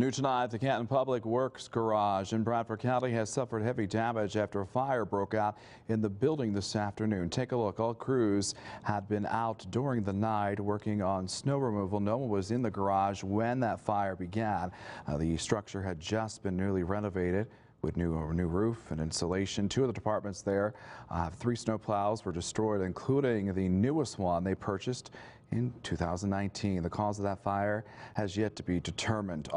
New tonight, the Canton Public Works Garage in Bradford County has suffered heavy damage after a fire broke out in the building this afternoon. Take a look. All crews had been out during the night working on snow removal. No one was in the garage when that fire began. Uh, the structure had just been newly renovated with new a new roof and insulation. Two of the departments there, uh, three snow plows were destroyed, including the newest one they purchased in 2019. The cause of that fire has yet to be determined.